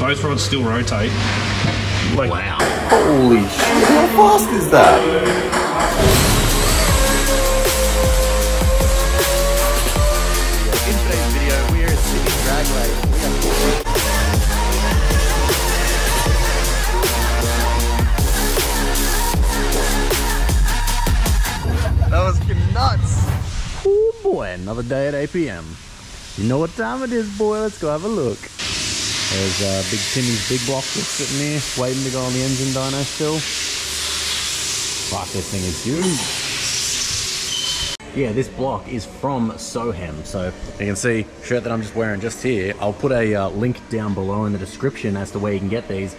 Both rods still rotate. Like, Wow. Holy shit, how fast is that? In today's video, we are at Drag Race. That was nuts. Oh boy, another day at APM You know what time it is, boy. Let's go have a look. There's uh, Big Timmy's big block just sitting there, waiting to go on the engine dyno still. Fuck, this thing is huge. Yeah, this block is from Sohem. So you can see shirt that I'm just wearing just here. I'll put a uh, link down below in the description as to where you can get these.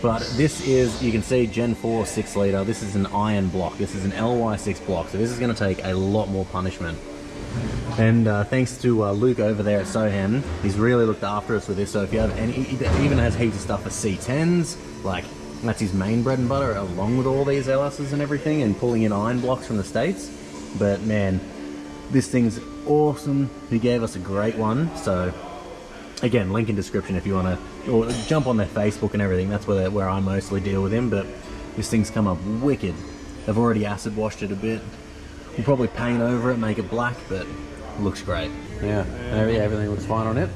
But this is, you can see Gen 4 6 litre. This is an iron block. This is an LY6 block. So this is going to take a lot more punishment. And uh, thanks to uh, Luke over there at Sohem, he's really looked after us with this. So if you have any, he even has heaps of stuff for C10s, like that's his main bread and butter, along with all these LSs and everything, and pulling in iron blocks from the States. But man, this thing's awesome. He gave us a great one. So again, link in description if you want to, or jump on their Facebook and everything. That's where where I mostly deal with him. But this thing's come up wicked. They've already acid washed it a bit. We'll probably paint over it, make it black, but it looks great. Yeah, and yeah, everything looks fine on it.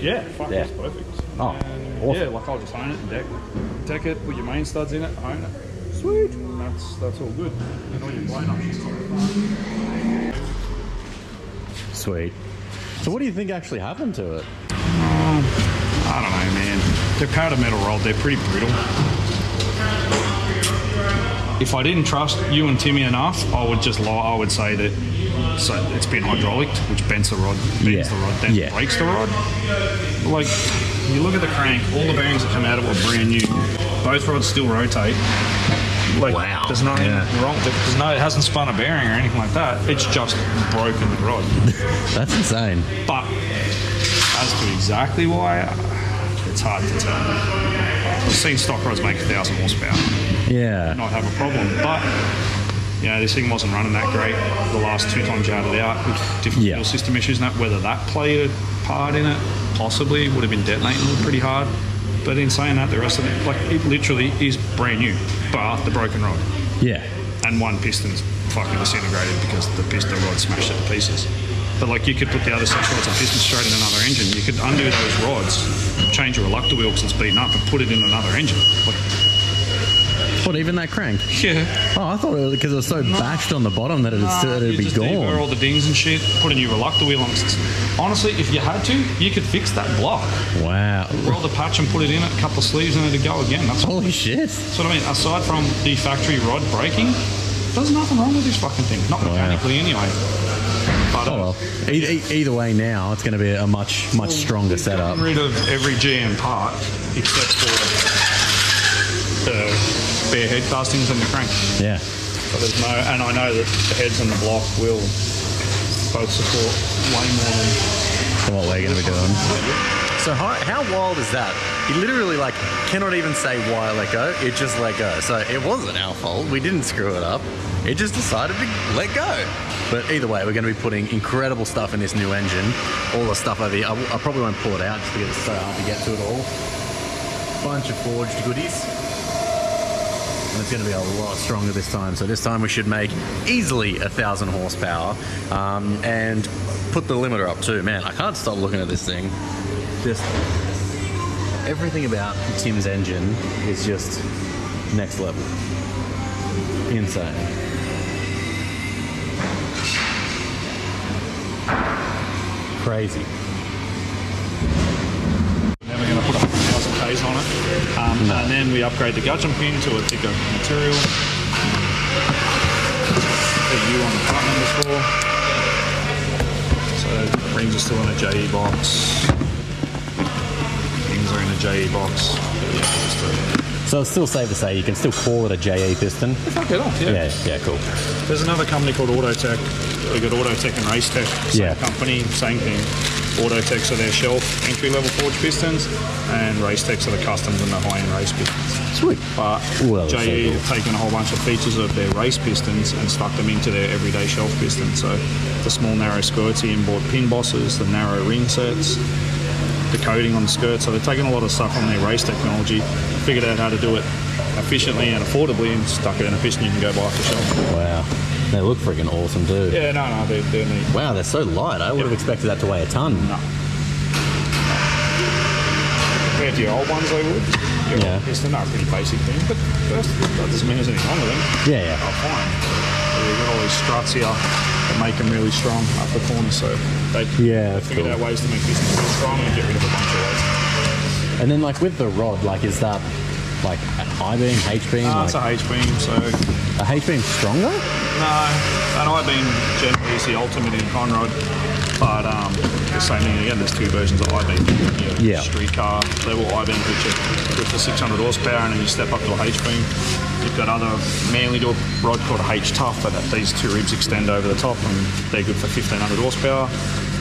yeah, fuck, Yeah. that's perfect. Oh, And, awesome. Yeah, like I'll just own it and deck, it. deck it, put your main studs in it, own it. Sweet. And that's that's all good. And all your blown up shit's on it. Sweet. So, what do you think actually happened to it? Um, I don't know, man. They're powder metal rolled. They're pretty brittle. If I didn't trust you and Timmy enough, I would just lie. I would say that so it's been hydraulic, which bends the rod, bends Yeah. the rod, then Yeah. breaks the rod. Like you look at the crank, all the bearings that come out of it are brand new. Both rods still rotate. Like Wow. there's nothing Yeah. wrong. There's no. It hasn't spun a bearing or anything like that. It's just broken the rod. That's insane. But as to exactly why, it's hard to tell. I've seen stock rods make a thousand horsepower, Yeah. not have a problem. But you know, this thing wasn't running that great the last two times you had it out with different Yeah. fuel system issues. And that whether that played a part in it, possibly would have been detonating pretty hard. But in saying that, the rest of it, like it literally is brand new, bar the broken rod Yeah. and one piston's fucking disintegrated because the piston rod smashed it to pieces. But like you could put the other six rods and pistons straight in another engine. You could undo those rods, change your reluctor wheel because it's beaten up, and put it in another engine. Like, What, even that crank? yeah, Oh, I thought it was because it was so bashed on the bottom that it'd, Nah, it'd you be just deburr all the dings and shit. Put a new reluctor wheel on. Honestly, if you had to, you could fix that block. Wow. Roll the patch and put it in it, a couple of sleeves, and it'd go again. That's Holy shit. That's what I mean. Aside from the factory rod breaking, there's nothing wrong with this fucking thing. Not mechanically, anyway. But, uh, Oh well. E- e- either way, now it's going to be a much much stronger setup. rid of every GM part except for the bare head castings and the crank. Yeah. So there's no, and I know that the heads and the block will both support way more than. For what we're going to be doing. So how, how wild is that? He literally like cannot even say why I let go. It just let go. So it wasn't our fault. We didn't screw it up. It just decided to let go. But either way, we're going to be putting incredible stuff in this new engine. All the stuff over here. I, I probably won't pull it out just because it's so hard to get to it all. Bunch of forged goodies. And it's going to be a lot stronger this time. So this time we should make easily a thousand horsepower um, and put the limiter up too. Man, I can't stop looking at this thing. Just everything about Tim's engine is just next level. Insane. Crazy. Then we're going to put 100,000 Ks on it. Um, And then we upgrade the gudgeon pin to a thicker material. The U on the numbers for. So brings us to in a JE box. Things are in a JE box. Yeah, a- So it's still safe to say you can still call it a JE piston. Fuck it off, Yeah, yeah, cool. There's another company called Autotech. We got Autotech and Racetech. Same Yeah. company, same thing. Autotechs are their shelf entry level forged pistons, and Racetechs are the customs and the high end race pistons. Sweet. But Well, JE have taken a whole bunch of features of their race pistons and stuck them into their everyday shelf pistons. So the small narrow squirty inboard pin bosses, the narrow ring sets, the coating on the skirt. So they're taking a lot of stuff on their race technology, figured out how to do it efficiently and affordably, and stuck it in a piston you can go buy off the shelf. Wow. They look freaking awesome too. Yeah, no, no, they're, they're neat. Wow, they're so light. I would have expected that to weigh a ton. No. Compared to your old ones, they would. Your Yeah. old piston, are a pretty basic thing, but that's, that doesn't mean there's anything wrong with them. Yeah, yeah. Oh, fine. So you've got all these struts here that make them really strong up the corner, so they, Yeah, they figured cool. out ways to make pistons really strong and get rid of a bunch of waste. And then like with the rod, like is that like an I beam, H beam? Uh, like, it's a H-beam, so a H beam stronger? No, an I-beam generally is the ultimate in conrod, but um, the same thing again. There's two versions of I-beam. Your Yeah. Streetcar level I-beam, which are good for 600 horsepower, and then you step up to a H-beam. You've got other Manley do a rod called a H-Tuff, but these two ribs extend over the top, and they're good for 1500 horsepower.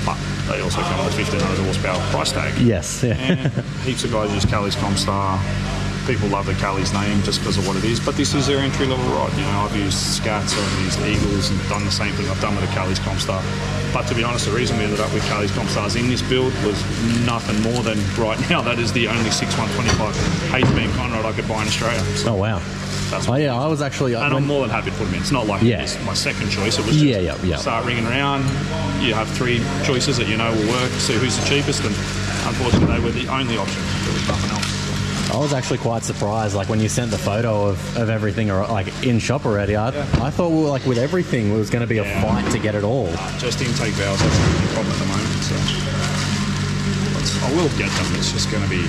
But they also come with a 1500 horsepower price tag. Yes. Yeah. And heaps of guys use Callie's Compstar. People love the Callie's name just because of what it is, but this is their entry level ride. You know, I've used Scats, I've used Eagles, and done the same thing I've done with the Callie's Compstar. But to be honest, the reason we ended up with Callie's Compstars in this build was nothing more than right now that is the only 6125 H beam Conrod I could buy in Australia. So oh wow. that's Oh yeah, I was actually. Uh, and when- I'm more than happy to put them in. It's not like Yeah. it's my second choice. It was just Yeah, yeah, yeah. start ringing around. You have three choices that you know will work. See who's the cheapest, and unfortunately, they were the only option. There was nothing else. I was actually quite surprised, like when you sent the photo of, of everything, or like in shop already. I, I thought, well, like with everything, it was going to be a fight to get it all. Just intake valves. That's the problem at the moment. So I will get them. It's just going to be.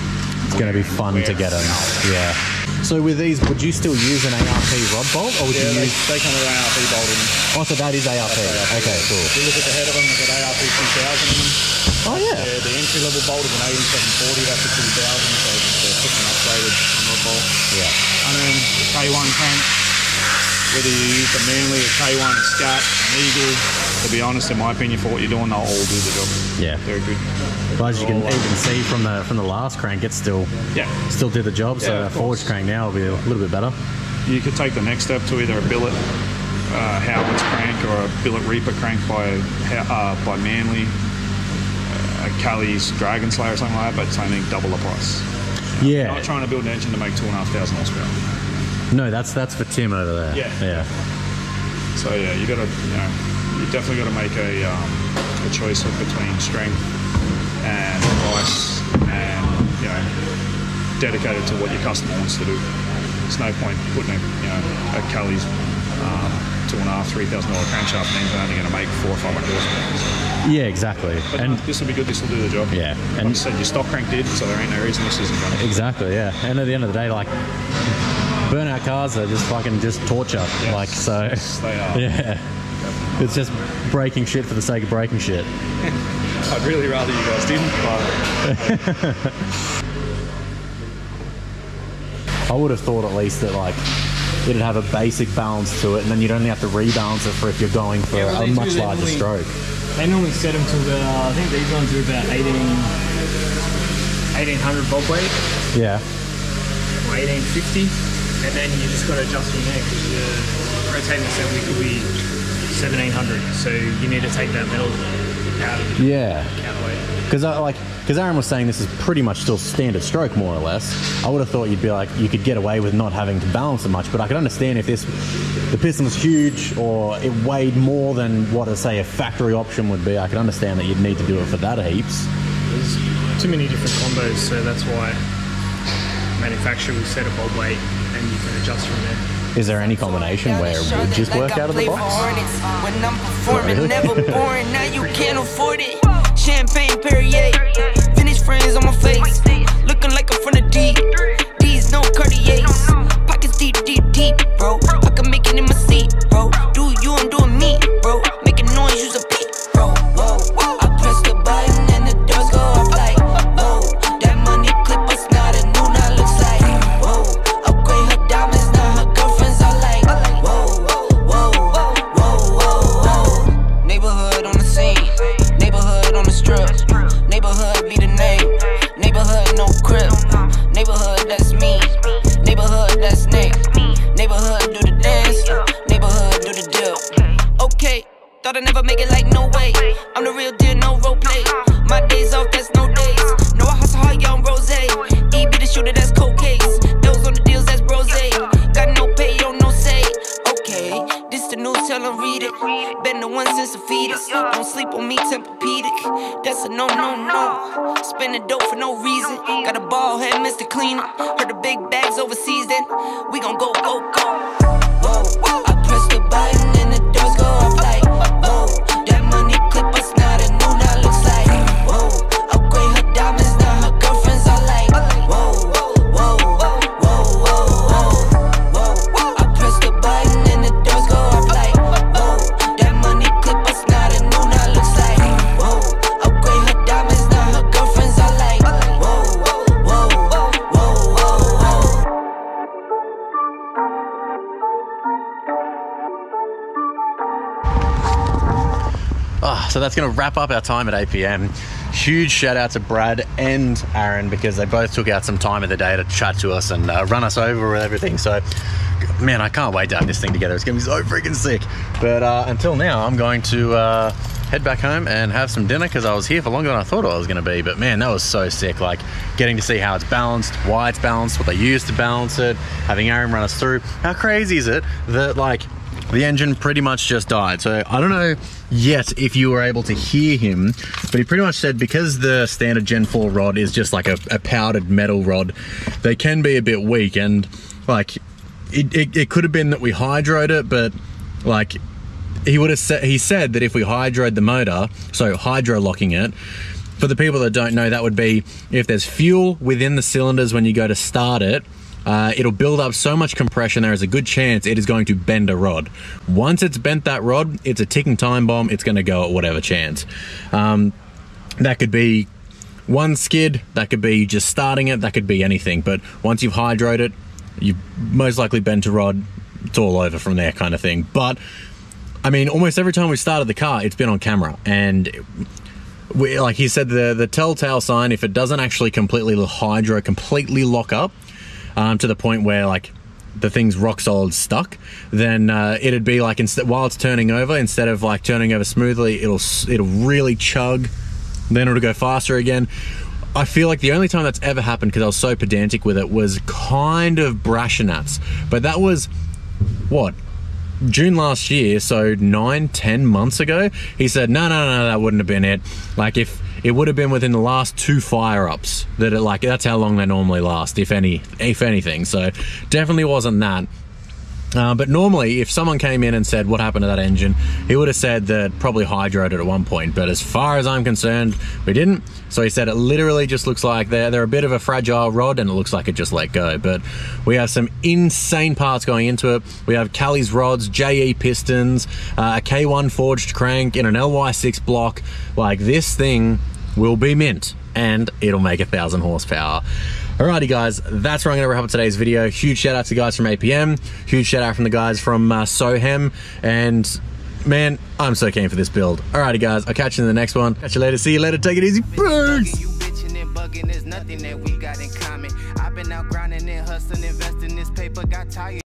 It's going to be fun to get them. Yeah. So with these, would you still use an ARP rod bolt, or would Yeah, you they, use? they come with ARP bolt in. Oh, so that is ARP. Okay, cool. If you look at the head of them, they've got ARP 2000 in them. Oh yeah. Yeah, the entry level bolt is an 8740. That's a 2000. So just an upgraded rod bolt. Yeah. And then the K1 crank, whether you use the Manley, a K1, a Scat, an Eagle, to be honest, in my opinion, for what you're doing, they'll all do the job. Yeah. Very good. But as you can uh, even see from the from the last crank, it still Yeah. still did the job. So Yeah, a of forged crank now will be a little bit better. You could take the next step to either a billet uh, Howard's crank or a billet Reaper crank by uh, by Manley, uh, a Callie's Dragon Slayer or something like that, but same thing, double the price. Yeah. Not trying to build an engine to make two and a half thousand horsepower. No, that's that's for Tim over there. Yeah. Yeah. So yeah, you got to, you know, you definitely got to make a, um, a choice between strength and price, and you know, dedicated to what your customer wants to do. There's no point putting a, you know, a Callie's um, two and a half, three thousand dollar crankshaft and engine only going to make four or five hundred horsepower. Yeah, exactly. But And no, this will be good. This will do the job. Yeah, Like and- you said, your stock crank did, so there ain't no reason this isn't going to. exactly, yeah. And at the end of the day, like burnout cars are just fucking just torture. Yes. Like so. Yes, they are. Yeah. It's just breaking shit for the sake of breaking shit. I'd really rather you guys didn't, but I would have thought at least that like it'd have a basic balance to it, and then you'd only have to rebalance it for if you're going for Yeah, well, a much larger only- stroke. They normally set them to about, I think these ones are about 18, 1800 bob weight Yeah. or 1850. And then you just got to adjust from there because your rotating assembly could be 1700. So you need to take that metal out of the Yeah. counterweight. Because I like because Aaron was saying this is pretty much still standard stroke more or less. I would have thought you'd be like you could get away with not having to balance it much, but I could understand if this the piston was huge or it weighed more than what a say a factory option would be. I could understand that you'd need to do it for that heaps. There's too many different combos, so that's why manufacturer will set a bob weight and you can adjust from there. Is there any combination where it would just work out of the box? When I'm performing, Really? never boring, now you can't afford it. Champagne Perrier, finish friends on my face. Looking like I'm from the deep. Thought I'd never make it like no way. I'm the real deal, no role play. My days off, that's no days. No, I hustle hard, yeah, I'm rose. Eb be the shooter, that's cold case. Those on the deals, that's rose. Got no pay, on no say. Okay, this the news, tell them read it. Been the one since the fetus. Don't sleep on me, Tempur-Pedic. That's a no, no, no. Spending dope for no reason. Got a ball head, Mr. Cleaner. Heard the big bags overseas, then we gon' go, go, go. So that's going to wrap up our time at APM Huge shout out to Brad and Aaron because they both took out some time of the day to chat to us and uh, run us over with everything. So, man, I can't wait to have this thing together. It's going to be so freaking sick. But uh, until now, I'm going to uh, head back home and have some dinner because I was here for longer than I thought I was going to be. But man, that was so sick. Like getting to see how it's balanced, why it's balanced, what they use to balance it, having Aaron run us through. How crazy is it that, like, the engine pretty much just died. So I don't know yet if you were able to hear him, but he pretty much said because the standard Gen 4 rod is just like a, a powdered metal rod, they can be a bit weak. And like, it, it, it could have been that we hydroed it, but like, he would have said, he said that if we hydroed the motor, so hydro locking it, for the people that don't know, that would be if there's fuel within the cylinders when you go to start it, uh, it'll build up so much compression there is a good chance it is going to bend a rod. Once it's bent that rod, it's a ticking time bomb. It's going to go at whatever chance. Um, that could be one skid, that could be just starting it, that could be anything. But once you've hydroed it, you've most likely bent a rod. It's all over from there, kind of thing. But I mean, almost every time we started the car, it's been on camera, and we, like he said, the the telltale sign if it doesn't actually completely hydro, completely lock up um, to the point where like the thing's rock solid stuck, then uh, it'd be like instead while it's turning over, instead of like turning over smoothly, it'll it'll really chug, then it'll go faster again. I feel like the only time that's ever happened because I was so pedantic with it was kind of Brashenats, but that was what June last year, so nine, ten months ago, he said, no, no, no, that wouldn't have been it. Like, if it would have been within the last two fire ups, that it, like, that's how long they normally last, if any, if anything. So, definitely wasn't that. Uh, but normally, if someone came in and said what happened to that engine, he would have said that probably hydroed it at one point. But as far as I'm concerned, we didn't. So he said it literally just looks like they're they're a bit of a fragile rod, and it looks like it just let go. But we have some insane parts going into it. We have Callie's rods, JE pistons, uh, a K1 forged crank in an LY6 block. Like this thing will be mint, and it'll make a thousand horsepower. Alrighty, guys, that's where I'm to wrap up today's video. Huge shout out to the guys from APM. Huge shout out from the guys from uh, Sohem. And man, I'm so keen for this build. Alrighty, guys, I'll catch you in the next one. Catch you later. See you later. Take it easy. Peace. I've been out grinding and hustling, investing this paper, got tired